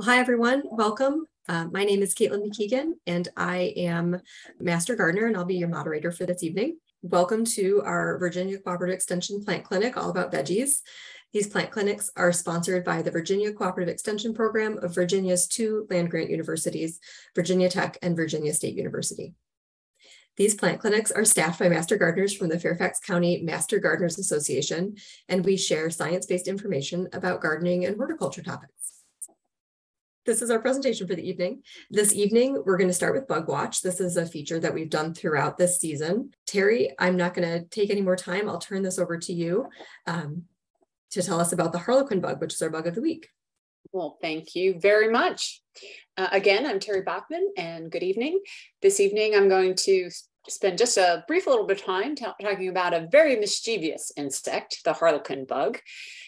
Well, hi, everyone. Welcome. Uh, my name is Caitlin McKeegan, and I am Master Gardener, and I'll be your moderator for this evening. Welcome to our Virginia Cooperative Extension Plant Clinic, all about veggies. These plant clinics are sponsored by the Virginia Cooperative Extension Program of Virginia's two land-grant universities, Virginia Tech and Virginia State University. These plant clinics are staffed by master gardeners from the Fairfax County Master Gardeners Association, and we share science-based information about gardening and horticulture topics this is our presentation for the evening. This evening, we're going to start with Bug Watch. This is a feature that we've done throughout this season. Terry, I'm not going to take any more time. I'll turn this over to you um, to tell us about the Harlequin bug, which is our bug of the week. Well, thank you very much. Uh, again, I'm Terry Bachman, and good evening. This evening, I'm going to spend just a brief little bit of time talking about a very mischievous insect, the harlequin bug.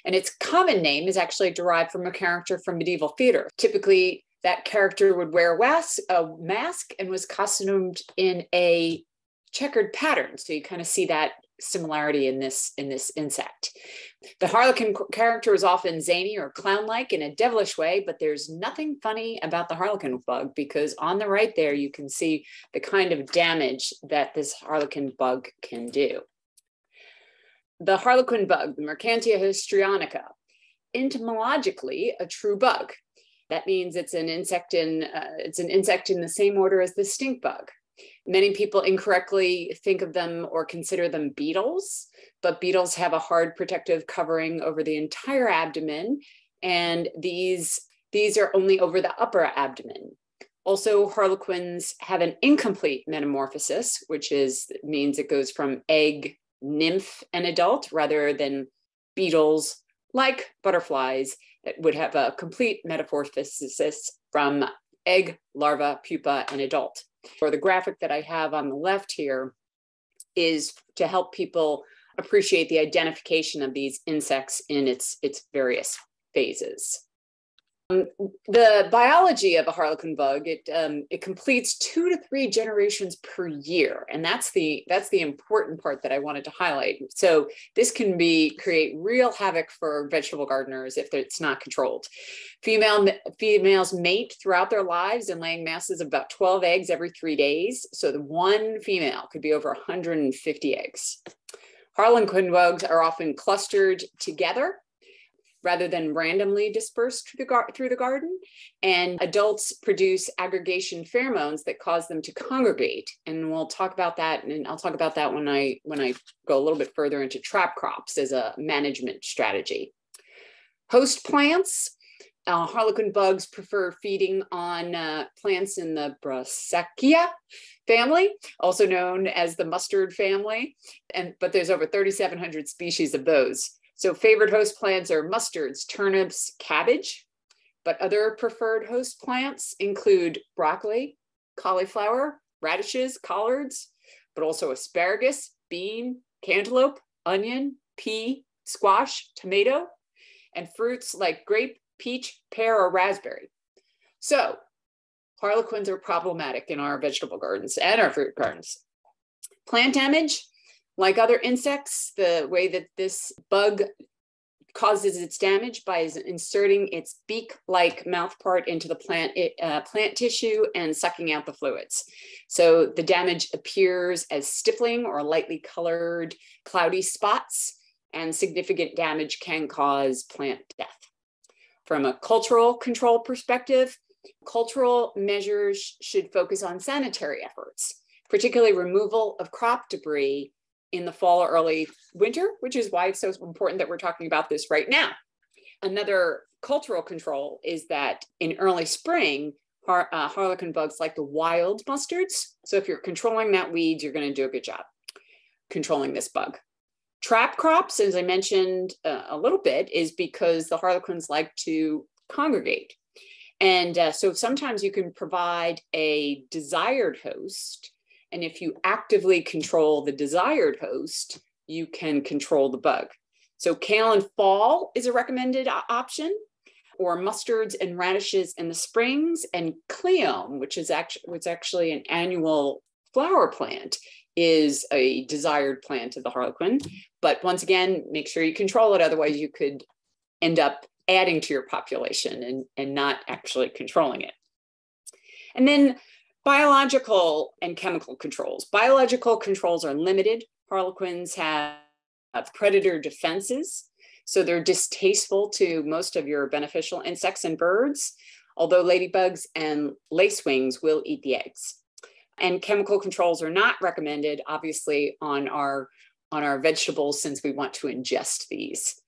And its common name is actually derived from a character from medieval theater. Typically, that character would wear a mask and was costumed in a checkered pattern. So you kind of see that similarity in this in this insect. The harlequin character is often zany or clown-like in a devilish way, but there's nothing funny about the harlequin bug because on the right there you can see the kind of damage that this harlequin bug can do. The harlequin bug, the Murgantia histrionica, entomologically a true bug. That means it's an insect in uh, it's an insect in the same order as the stink bug. Many people incorrectly think of them or consider them beetles, but beetles have a hard protective covering over the entire abdomen, and these, these are only over the upper abdomen. Also, harlequins have an incomplete metamorphosis, which is means it goes from egg, nymph, and adult rather than beetles like butterflies that would have a complete metamorphosis from egg, larva, pupa, and adult or the graphic that I have on the left here is to help people appreciate the identification of these insects in its, its various phases. Um, the biology of a harlequin bug it um, it completes two to three generations per year, and that's the that's the important part that I wanted to highlight. So this can be create real havoc for vegetable gardeners if it's not controlled. Female females mate throughout their lives and laying masses of about 12 eggs every three days. So the one female could be over 150 eggs. Harlequin bugs are often clustered together rather than randomly dispersed through the, gar- through the garden. And adults produce aggregation pheromones that cause them to congregate. And we'll talk about that. And I'll talk about that when I, when I go a little bit further into trap crops as a management strategy. Host plants, uh, harlequin bugs prefer feeding on uh, plants in the Brassicaceae family, also known as the mustard family. And, but there's over 3,700 species of those. So favorite host plants are mustards, turnips, cabbage, but other preferred host plants include broccoli, cauliflower, radishes, collards, but also asparagus, bean, cantaloupe, onion, pea, squash, tomato, and fruits like grape, peach, pear, or raspberry. So harlequins are problematic in our vegetable gardens and our fruit gardens. Plant damage, like other insects, the way that this bug causes its damage by inserting its beak-like mouth part into the plant, uh, plant tissue and sucking out the fluids. So the damage appears as stippling or lightly colored cloudy spots and significant damage can cause plant death. From a cultural control perspective, cultural measures should focus on sanitary efforts, particularly removal of crop debris in the fall or early winter, which is why it's so important that we're talking about this right now. Another cultural control is that in early spring, har uh, harlequin bugs like the wild mustards. So if you're controlling that weed, you're going to do a good job controlling this bug. Trap crops, as I mentioned uh, a little bit, is because the harlequins like to congregate. And uh, so sometimes you can provide a desired host and if you actively control the desired host, you can control the bug. So kale and fall is a recommended option, or mustards and radishes in the springs, and cleome, which is actually which actually an annual flower plant, is a desired plant of the harlequin. But once again, make sure you control it, otherwise you could end up adding to your population and, and not actually controlling it. And then biological and chemical controls. Biological controls are limited. Harlequins have, have predator defenses, so they're distasteful to most of your beneficial insects and birds, although ladybugs and lacewings will eat the eggs. And chemical controls are not recommended, obviously, on our on our vegetables since we want to ingest these.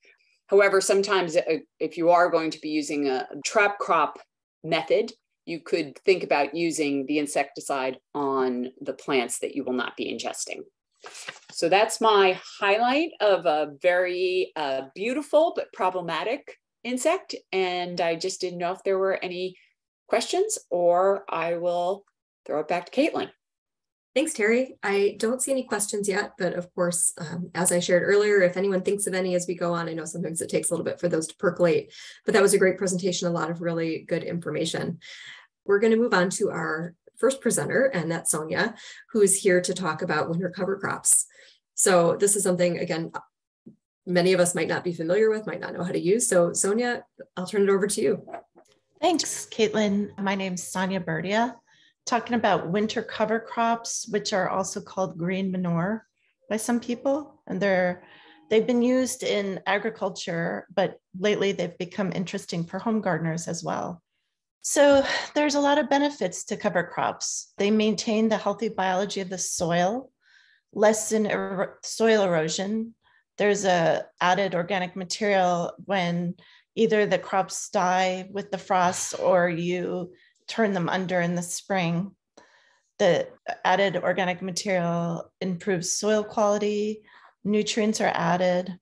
However, sometimes uh, if you are going to be using a trap crop method, you could think about using the insecticide on the plants that you will not be ingesting. So that's my highlight of a very uh, beautiful but problematic insect. And I just didn't know if there were any questions or I will throw it back to Caitlin. Thanks, Terry. I don't see any questions yet, but of course, um, as I shared earlier, if anyone thinks of any as we go on, I know sometimes it takes a little bit for those to percolate, but that was a great presentation, a lot of really good information. We're going to move on to our first presenter, and that's Sonia, who is here to talk about winter cover crops. So this is something, again, many of us might not be familiar with, might not know how to use. So Sonia, I'll turn it over to you. Thanks, Caitlin. My name is Sonia Berdia talking about winter cover crops, which are also called green manure by some people. And they're they've been used in agriculture, but lately they've become interesting for home gardeners as well. So there's a lot of benefits to cover crops. They maintain the healthy biology of the soil, lessen er soil erosion. There's a added organic material when either the crops die with the frost or you turn them under in the spring. The added organic material improves soil quality, nutrients are added,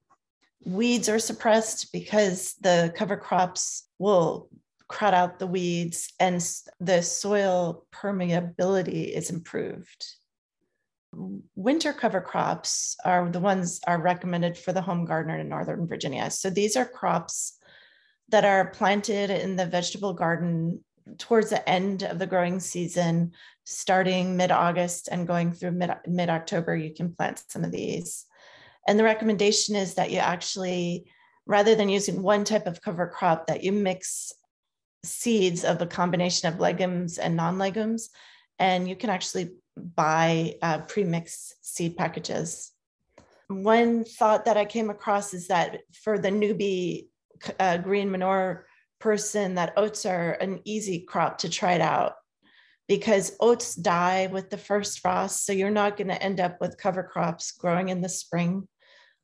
weeds are suppressed because the cover crops will crowd out the weeds and the soil permeability is improved. Winter cover crops are the ones are recommended for the home gardener in Northern Virginia. So these are crops that are planted in the vegetable garden towards the end of the growing season, starting mid-August and going through mid, mid-October, you can plant some of these. And the recommendation is that you actually, rather than using one type of cover crop, that you mix seeds of a combination of legumes and non-legumes, and you can actually buy uh, pre-mixed seed packages. One thought that I came across is that for the newbie uh, green manure person that oats are an easy crop to try it out because oats die with the first frost. So you're not going to end up with cover crops growing in the spring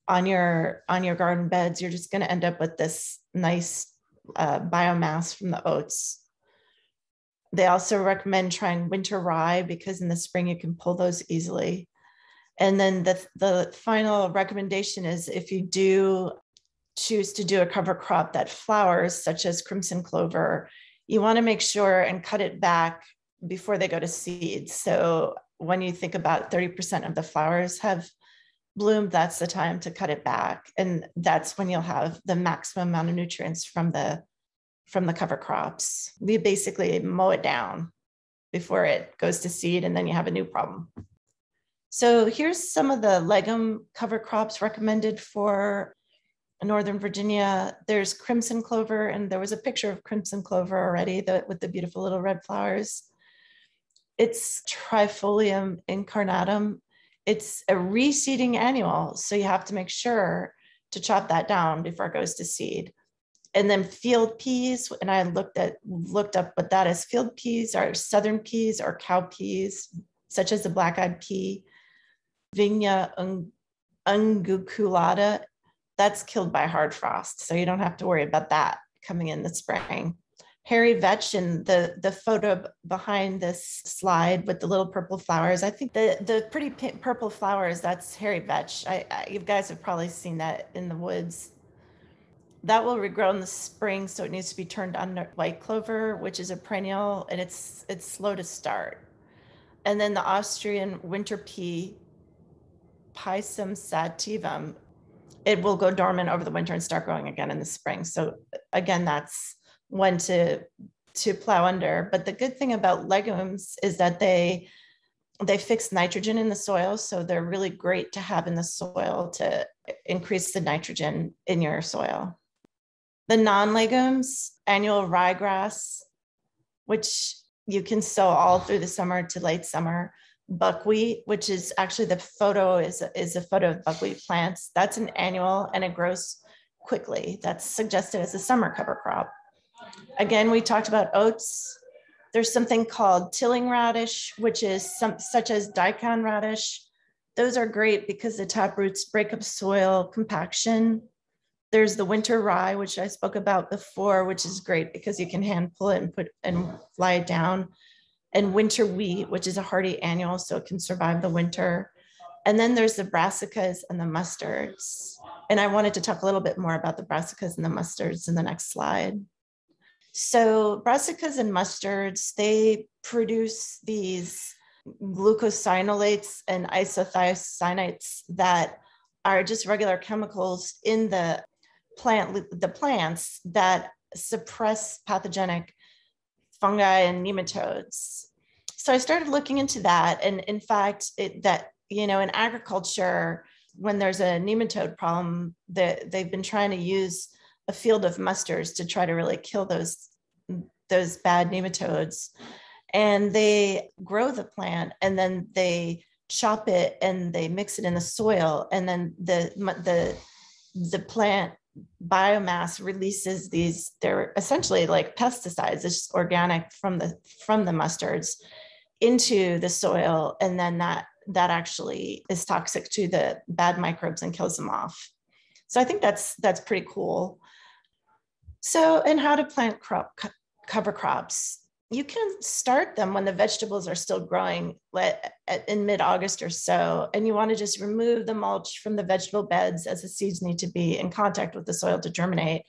on your on your garden beds. You're just going to end up with this nice uh, biomass from the oats. They also recommend trying winter rye because in the spring you can pull those easily. And then the, the final recommendation is if you do choose to do a cover crop that flowers, such as crimson clover, you want to make sure and cut it back before they go to seed. So when you think about 30% of the flowers have bloomed, that's the time to cut it back. And that's when you'll have the maximum amount of nutrients from the from the cover crops. We basically mow it down before it goes to seed and then you have a new problem. So here's some of the legume cover crops recommended for Northern Virginia, there's crimson clover, and there was a picture of crimson clover already that, with the beautiful little red flowers. It's Trifolium incarnatum. It's a reseeding annual, so you have to make sure to chop that down before it goes to seed. And then field peas, and I looked at looked up what that is. Field peas are southern peas or cow peas, such as the black-eyed pea. Vigna unguiculata that's killed by hard frost. So you don't have to worry about that coming in the spring. Vetch and the, the photo behind this slide with the little purple flowers. I think the, the pretty purple flowers, that's hairy vetch. I, I, you guys have probably seen that in the woods. That will regrow in the spring, so it needs to be turned under white clover, which is a perennial, and it's it's slow to start. And then the Austrian winter pea, Pisum sativum, it will go dormant over the winter and start growing again in the spring. So again, that's when to to plow under. But the good thing about legumes is that they they fix nitrogen in the soil, so they're really great to have in the soil to increase the nitrogen in your soil. The non-legumes, annual ryegrass, which you can sow all through the summer to late summer. Buckwheat, which is actually the photo is, is a photo of buckwheat plants. That's an annual and it grows quickly. That's suggested as a summer cover crop. Again, we talked about oats. There's something called tilling radish, which is some such as daikon radish. Those are great because the tap roots break up soil compaction. There's the winter rye, which I spoke about before, which is great because you can hand pull it and put and fly it down. And winter wheat, which is a hardy annual, so it can survive the winter. And then there's the brassicas and the mustards. And I wanted to talk a little bit more about the brassicas and the mustards in the next slide. So brassicas and mustards, they produce these glucosinolates and isothiocyanates that are just regular chemicals in the plant, the plants that suppress pathogenic fungi and nematodes. So I started looking into that. And in fact, it, that, you know, in agriculture, when there's a nematode problem, that they've been trying to use a field of mustards to try to really kill those, those bad nematodes. And they grow the plant and then they chop it and they mix it in the soil. And then the, the, the plant biomass releases these they're essentially like pesticides it's organic from the from the mustards into the soil and then that that actually is toxic to the bad microbes and kills them off. So i think that's that's pretty cool. So and how to plant crop cover crops you can start them when the vegetables are still growing in mid-August or so, and you want to just remove the mulch from the vegetable beds as the seeds need to be in contact with the soil to germinate.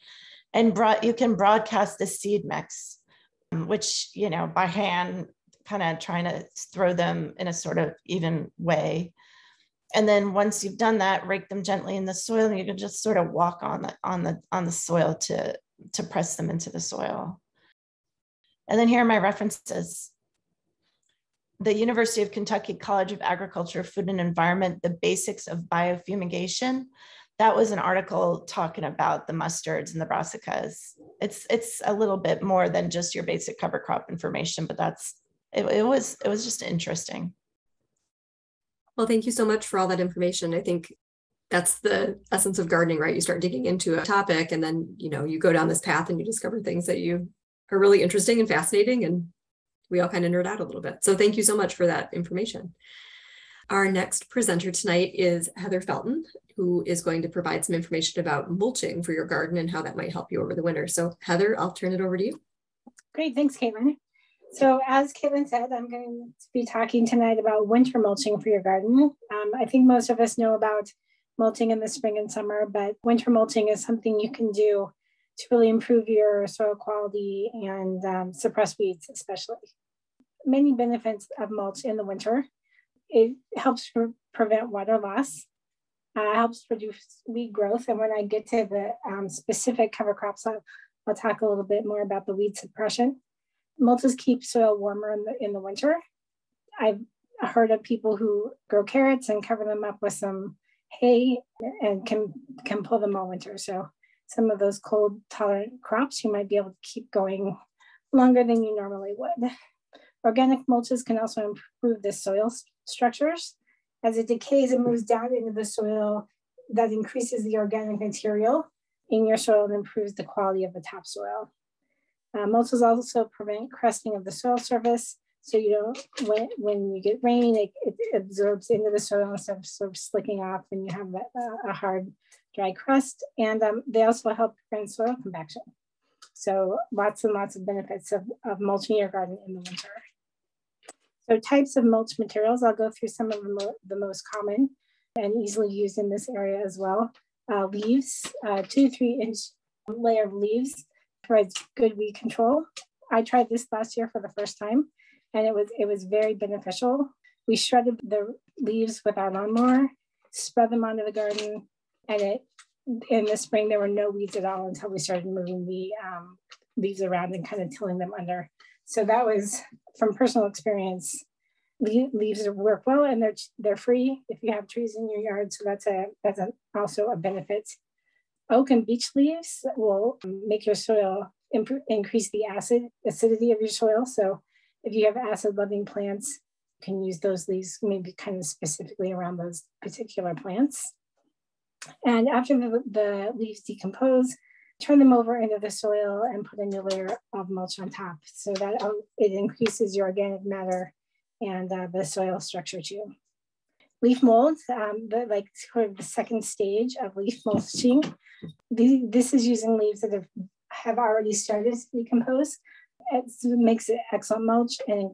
And broad, you can broadcast the seed mix, which, you know, by hand, kind of trying to throw them in a sort of even way. And then once you've done that, rake them gently in the soil, and you can just sort of walk on the on the on the soil to to press them into the soil. And then here are my references. The University of Kentucky College of Agriculture, Food and Environment, The Basics of Biofumigation. That was an article talking about the mustards and the brassicas. It's, it's a little bit more than just your basic cover crop information, but that's, it, it was, it was just interesting. Well, thank you so much for all that information. I think that's the essence of gardening, right? You start digging into a topic and then, you know, you go down this path and you discover things that you are really interesting and fascinating and we all kind of nerd out a little bit. So thank you so much for that information. Our next presenter tonight is Heather Felton, who is going to provide some information about mulching for your garden and how that might help you over the winter. So Heather, I'll turn it over to you. Great, thanks Caitlin. So as Caitlin said, I'm going to be talking tonight about winter mulching for your garden. Um, I think most of us know about mulching in the spring and summer, but winter mulching is something you can do to really improve your soil quality and um, suppress weeds, especially. Many benefits of mulch in the winter. It helps prevent water loss, uh, helps reduce weed growth. And when I get to the um, specific cover crops, I'll, I'll talk a little bit more about the weed suppression. Mulches keep soil warmer in the, in the winter. I've heard of people who grow carrots and cover them up with some hay and can can pull them all winter. So some of those cold tolerant crops, you might be able to keep going longer than you normally would. Organic mulches can also improve the soil structures. As it decays and moves down into the soil, that increases the organic material in your soil and improves the quality of the topsoil. Uh, mulches also prevent crusting of the soil surface. So you don't, when, when you get rain, it, it absorbs into the soil instead of sort of slicking off and you have uh, a hard dry crust, and um, they also help prevent soil compaction. So lots and lots of benefits of, of mulching your garden in the winter. So types of mulch materials, I'll go through some of the, mo the most common and easily used in this area as well. Uh, leaves, uh, two, three inch layer of leaves provides good weed control. I tried this last year for the first time and it was, it was very beneficial. We shredded the leaves with our lawnmower, spread them onto the garden, and it in the spring there were no weeds at all until we started moving the um, leaves around and kind of tilling them under. So that was from personal experience. Leaves work well and they're they're free if you have trees in your yard. So that's a that's a, also a benefit. oak and beech leaves will make your soil imp- increase the acid acidity of your soil. So if you have acid loving plants, you can use those leaves maybe kind of specifically around those particular plants. And after the, the leaves decompose, turn them over into the soil and put a new layer of mulch on top so that um, it increases your organic matter and uh, the soil structure too. Leaf mold, um, the, like sort of the second stage of leaf mulching. The, this is using leaves that have, have already started to decompose. It makes it excellent mulch and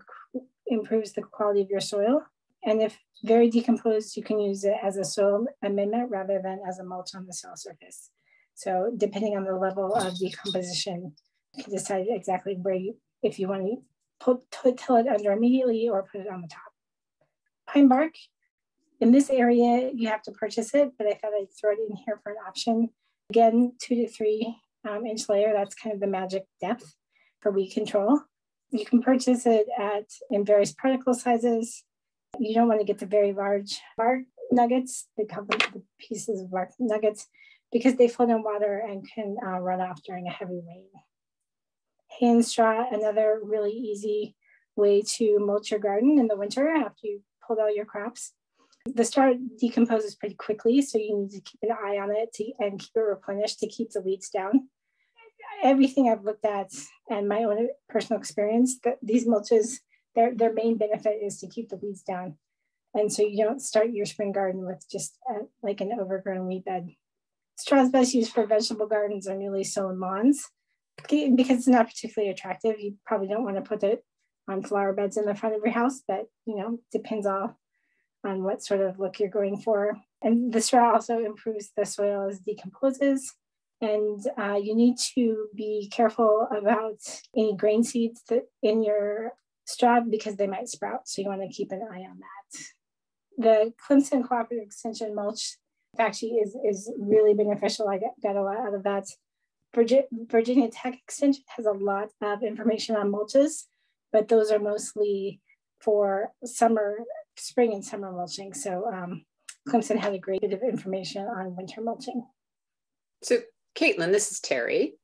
improves the quality of your soil. And if very decomposed, you can use it as a soil amendment rather than as a mulch on the soil surface. So depending on the level of decomposition, you can decide exactly where you, if you want to put, put till it under immediately or put it on the top. Pine bark, in this area, you have to purchase it, but I thought I'd throw it in here for an option. Again, two to three um, inch layer, that's kind of the magic depth for weed control. You can purchase it at in various particle sizes. You don't want to get the very large bark nuggets, They the couple the pieces of bark nuggets because they float in water and can uh, run off during a heavy rain. Hay and straw, another really easy way to mulch your garden in the winter after you pulled all your crops. The straw decomposes pretty quickly, so you need to keep an eye on it to, and keep it replenished to keep the weeds down. Everything I've looked at and my own personal experience, that these mulches, their, their main benefit is to keep the weeds down. And so you don't start your spring garden with just a, like an overgrown weed bed. Straw is best used for vegetable gardens or newly sown lawns. Because it's not particularly attractive, you probably don't want to put it on flower beds in the front of your house, but you know, depends all on what sort of look you're going for. And the straw also improves the soil as decomposes. And uh, you need to be careful about any grain seeds that in your straw because they might sprout. So you want to keep an eye on that. The Clemson Cooperative Extension mulch actually is, is really beneficial. I got a lot out of that. Virginia Tech Extension has a lot of information on mulches, but those are mostly for summer, spring and summer mulching. So um, Clemson has a great bit of information on winter mulching. So Caitlin, this is Terry.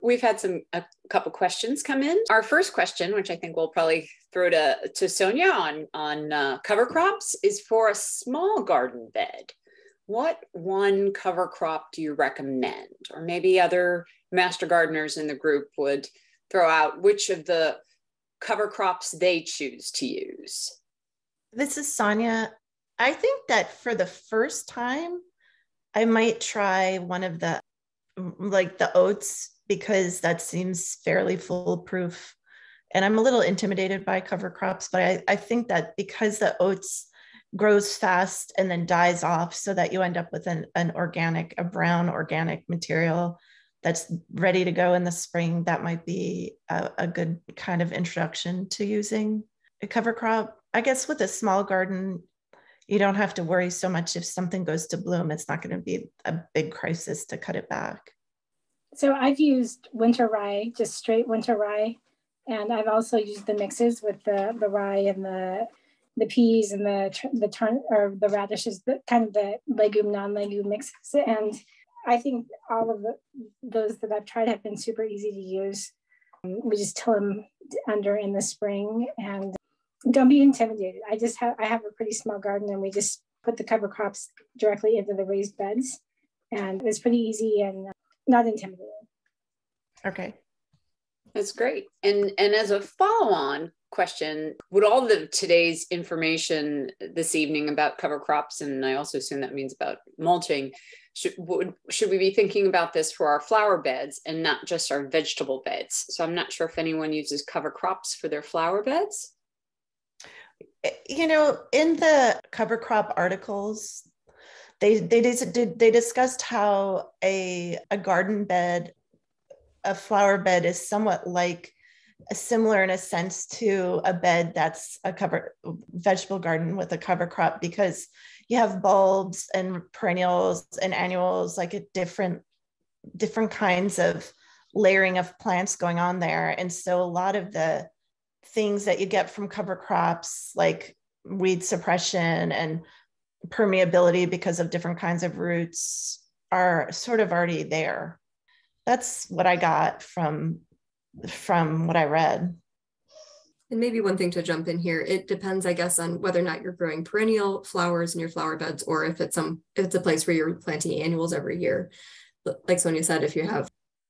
We've had some a couple questions come in. Our first question, which I think we'll probably throw to, to Sonia on, on uh, cover crops, is for a small garden bed what one cover crop do you recommend? Or maybe other master gardeners in the group would throw out which of the cover crops they choose to use. This is Sonia. I think that for the first time, I might try one of the like the oats because that seems fairly foolproof. And I'm a little intimidated by cover crops, but I, I think that because the oats grows fast and then dies off so that you end up with an, an organic, a brown organic material that's ready to go in the spring. That might be a, a good kind of introduction to using a cover crop. I guess with a small garden, you don't have to worry so much if something goes to bloom. It's not going to be a big crisis to cut it back. So I've used winter rye, just straight winter rye. And I've also used the mixes with the, the rye and the the peas and the the turn or the radishes, the kind of the legume non-legume mixes. And I think all of the, those that I've tried have been super easy to use. We just till them under in the spring and don't be intimidated. I just have I have a pretty small garden and we just put the cover crops directly into the raised beds, and it's pretty easy and not intimidating. Okay. That's great. And and as a follow-on, question would all the today's information this evening about cover crops and i also assume that means about mulching should would, should we be thinking about this for our flower beds and not just our vegetable beds so i'm not sure if anyone uses cover crops for their flower beds Eh, you know in the cover crop articles they they did they discussed how a a garden bed a flower bed is somewhat like a similar in a sense to a bed that's a cover vegetable garden with a cover crop because you have bulbs and perennials and annuals like a different different kinds of layering of plants going on there. And so a lot of the things that you get from cover crops like weed suppression and permeability because of different kinds of roots are sort of already there. That's what I got from from what I read. And maybe one thing to jump in here, it depends, I guess, on whether or not you're growing perennial flowers in your flower beds or if it's some if it's a place where you're planting annuals every year. Like Sonia said, if you have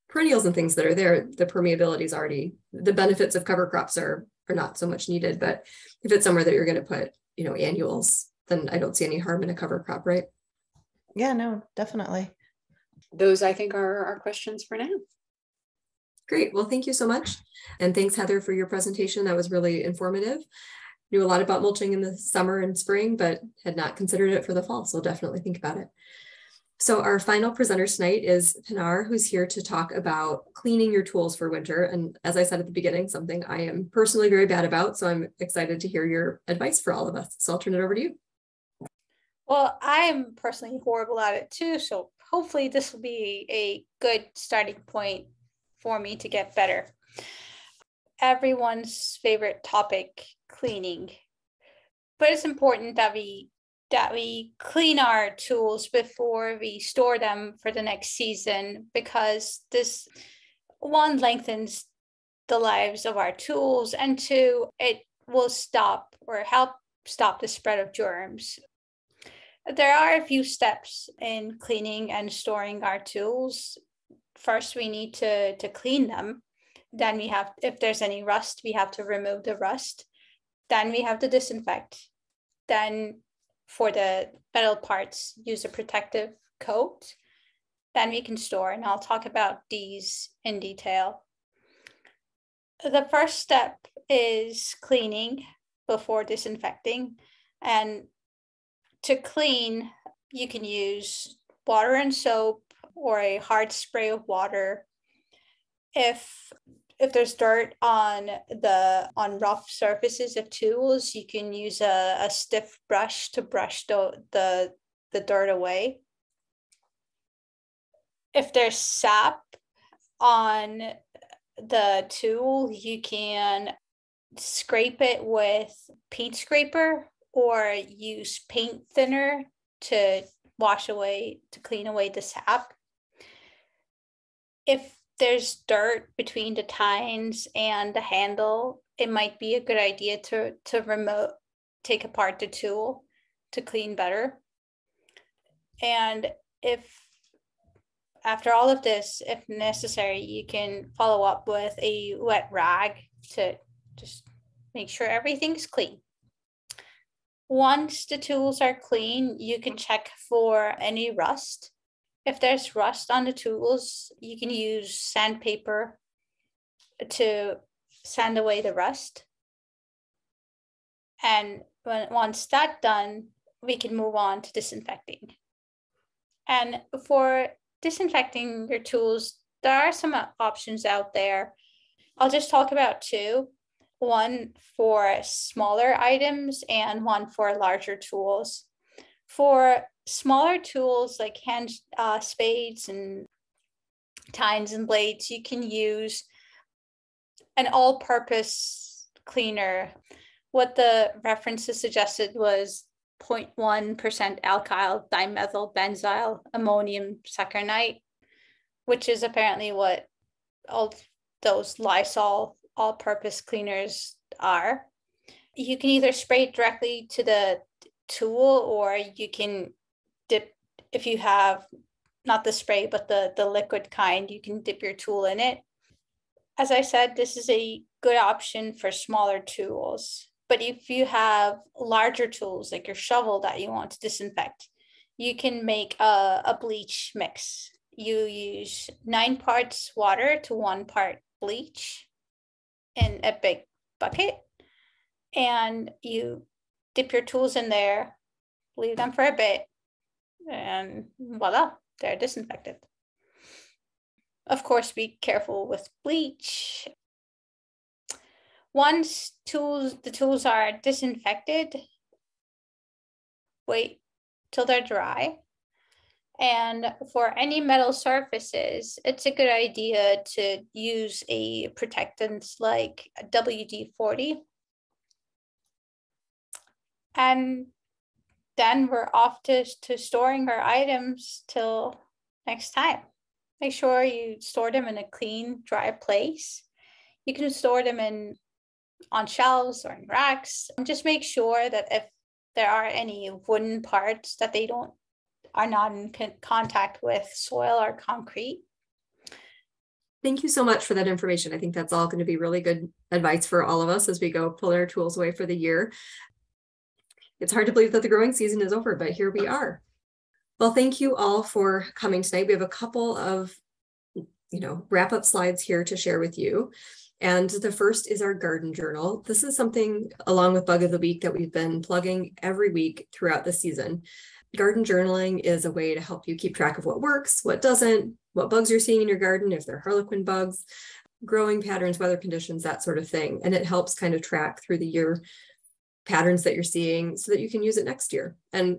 perennials and things that are there, the permeability is already the benefits of cover crops are are not so much needed. But if it's somewhere that you're going to put, you know, annuals, then I don't see any harm in a cover crop, right? Yeah, no, definitely. Those I think are our questions for now. Great. Well, thank you so much. And thanks, Heather, for your presentation. That was really informative. Knew a lot about mulching in the summer and spring, but had not considered it for the fall. So definitely think about it. So our final presenter tonight is Pinar, who's here to talk about cleaning your tools for winter. And as I said at the beginning, something I am personally very bad about. So I'm excited to hear your advice for all of us. So I'll turn it over to you. Well, I'm personally horrible at it too. So hopefully this will be a good starting point for me to get better. Everyone's favorite topic, cleaning. But it's important that we that we clean our tools before we store them for the next season because this one lengthens the lives of our tools and two it will stop or help stop the spread of germs. There are a few steps in cleaning and storing our tools. First we need to to clean them. Then we have if there's any rust we have to remove the rust. Then we have to disinfect. Then for the metal parts use a protective coat then we can store and i'll talk about these in detail the first step is cleaning before disinfecting and to clean you can use water and soap or a hard spray of water. If if there's dirt on the on rough surfaces of tools, you can use a, a stiff brush to brush the, the the dirt away. If there's sap on the tool, you can scrape it with paint scraper or use paint thinner to wash away to clean away the sap if there's dirt between the tines and the handle, it might be a good idea to to remote take apart the tool to clean better. And if after all of this, if necessary, you can follow up with a wet rag to just make sure everything's clean. Once the tools are clean, you can check for any rust if there's rust on the tools, you can use sandpaper to sand away the rust. And when once that's done, we can move on to disinfecting. And for disinfecting your tools, there are some options out there. I'll just talk about two one for smaller items and one for larger tools. For smaller tools like hand uh, spades and tines and blades, you can use an all purpose cleaner. What the references suggested was 0.1% alkyl dimethyl benzyl ammonium saccharinate, which is apparently what all those Lysol all purpose cleaners are. You can either spray it directly to the tool or you can dip if you have not the spray but the the liquid kind you can dip your tool in it. As i said this is a good option for smaller tools but if you have larger tools like your shovel that you want to disinfect you can make a, a bleach mix. You use nine parts water to one part bleach in a big bucket and you dip your tools in there leave them for a bit and voila, they're disinfected. Of course, be careful with bleach. Once tools the tools are disinfected, wait till they're dry. And for any metal surfaces, it's a good idea to use a protectant like WD 40. And then we're off to, to storing our items till next time. Make sure you store them in a clean, dry place. You can store them in on shelves or in racks. Just make sure that if there are any wooden parts that they don't are not in contact with soil or concrete. Thank you so much for that information. I think that's all going to be really good advice for all of us as we go pull our tools away for the year. It's hard to believe that the growing season is over, but here we are. Well, thank you all for coming tonight. We have a couple of, you know, wrap up slides here to share with you. And the first is our garden journal. This is something along with Bug of the Week that we've been plugging every week throughout the season. Garden journaling is a way to help you keep track of what works, what doesn't, what bugs you're seeing in your garden, if they're harlequin bugs, growing patterns, weather conditions, that sort of thing. And it helps kind of track through the year patterns that you're seeing so that you can use it next year. And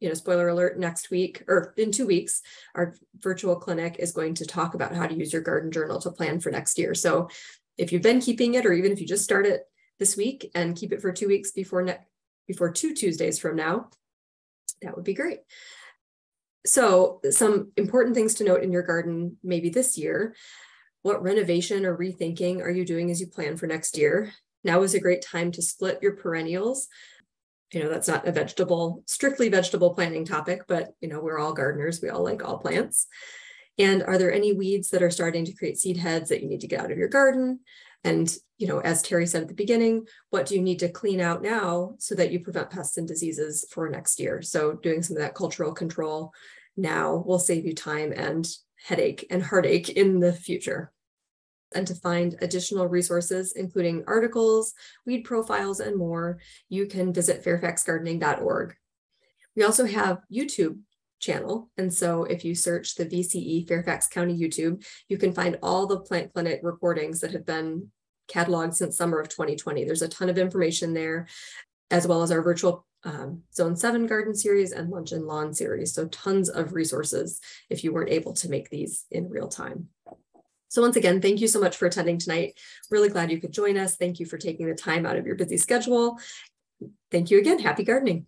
you know, spoiler alert, next week or in two weeks, our virtual clinic is going to talk about how to use your garden journal to plan for next year. So if you've been keeping it, or even if you just start it this week and keep it for two weeks before ne- before two Tuesdays from now, that would be great. So some important things to note in your garden, maybe this year, what renovation or rethinking are you doing as you plan for next year? Now is a great time to split your perennials. You know, that's not a vegetable, strictly vegetable planting topic, but you know, we're all gardeners, we all like all plants. And are there any weeds that are starting to create seed heads that you need to get out of your garden? And, you know, as Terry said at the beginning, what do you need to clean out now so that you prevent pests and diseases for next year? So doing some of that cultural control now will save you time and headache and heartache in the future. And to find additional resources, including articles, weed profiles, and more, you can visit fairfaxgardening.org. We also have YouTube channel. And so if you search the VCE Fairfax County YouTube, you can find all the plant clinic recordings that have been cataloged since summer of 2020. There's a ton of information there, as well as our virtual um, Zone 7 garden series and lunch and lawn series. So tons of resources if you weren't able to make these in real time. So once again, thank you so much for attending tonight. Really glad you could join us. Thank you for taking the time out of your busy schedule. Thank you again. Happy gardening.